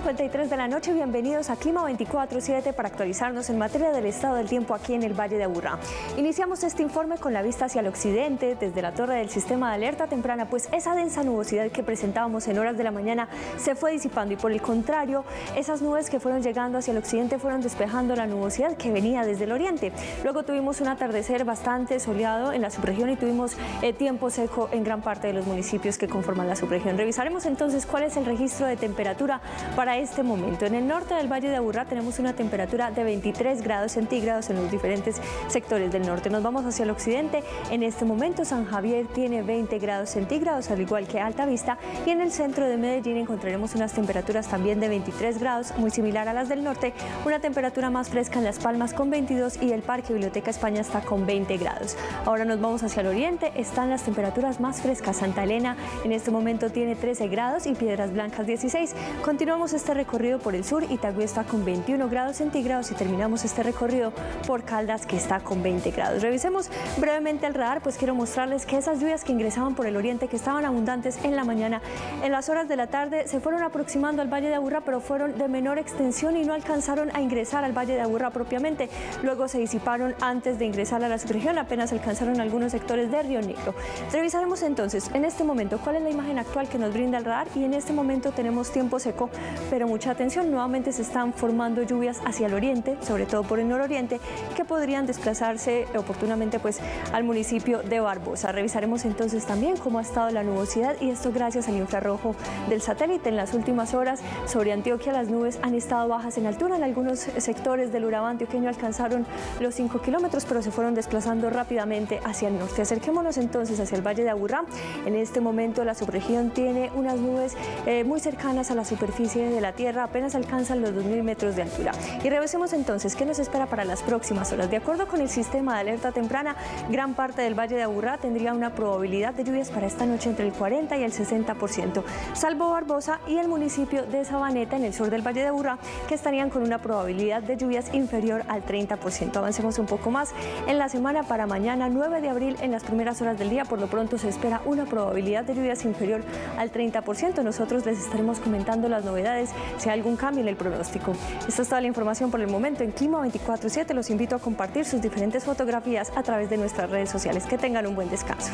53 de la noche, bienvenidos a Clima 24-7 para actualizarnos en materia del estado del tiempo aquí en el Valle de Aburrá. Iniciamos este informe con la vista hacia el occidente, desde la torre del sistema de alerta temprana, pues esa densa nubosidad que presentábamos en horas de la mañana se fue disipando y por el contrario, esas nubes que fueron llegando hacia el occidente fueron despejando la nubosidad que venía desde el oriente. Luego tuvimos un atardecer bastante soleado en la subregión y tuvimos eh, tiempo seco en gran parte de los municipios que conforman la subregión. Revisaremos entonces cuál es el registro de temperatura para este momento. En el norte del Valle de Aburrá tenemos una temperatura de 23 grados centígrados en los diferentes sectores del norte. Nos vamos hacia el occidente. En este momento San Javier tiene 20 grados centígrados, al igual que Alta Vista. Y en el centro de Medellín encontraremos unas temperaturas también de 23 grados, muy similar a las del norte. Una temperatura más fresca en Las Palmas con 22 y el Parque Biblioteca España está con 20 grados. Ahora nos vamos hacia el oriente. Están las temperaturas más frescas. Santa Elena en este momento tiene 13 grados y Piedras Blancas 16. Continuamos este recorrido por el sur, Itagüí está con 21 grados centígrados y terminamos este recorrido por Caldas que está con 20 grados. Revisemos brevemente el radar, pues quiero mostrarles que esas lluvias que ingresaban por el oriente, que estaban abundantes en la mañana, en las horas de la tarde se fueron aproximando al Valle de Aburrá, pero fueron de menor extensión y no alcanzaron a ingresar al Valle de Aburrá propiamente. Luego se disiparon antes de ingresar a la subregión, apenas alcanzaron algunos sectores de Río Negro. Revisaremos entonces en este momento cuál es la imagen actual que nos brinda el radar y en este momento tenemos tiempo seco, pero mucha atención, nuevamente se están formando lluvias hacia el oriente, sobre todo por el nororiente, que podrían desplazarse oportunamente pues al municipio de Barbosa. Revisaremos entonces también cómo ha estado la nubosidad y esto gracias al infrarrojo del satélite. En las últimas horas sobre Antioquia las nubes han estado bajas en altura, en algunos sectores del Urabá antioqueño alcanzaron los 5 kilómetros, pero se fueron desplazando rápidamente hacia el norte. Acerquémonos entonces hacia el Valle de Aburrá. En este momento la subregión tiene unas nubes eh, muy cercanas a la superficie de la Tierra, apenas alcanzan los 2.000 metros de altura. Y revisemos entonces qué nos espera para las próximas horas. De acuerdo con el sistema de alerta temprana, gran parte del Valle de Aburrá tendría una probabilidad de lluvias para esta noche entre el 40 y el 60%, salvo Barbosa y el municipio de Sabaneta en el sur del Valle de Aburrá, que estarían con una probabilidad de lluvias inferior al 30%. Avancemos un poco más. En la semana para mañana, 9 de abril, en las primeras horas del día, por lo pronto se espera una probabilidad de lluvias inferior al 30%. Nosotros les estaremos comentando las novedades si hay algún cambio en el pronóstico. Esta es toda la información por el momento en Clima 24-7. Los invito a compartir sus diferentes fotografías a través de nuestras redes sociales. Que tengan un buen descanso.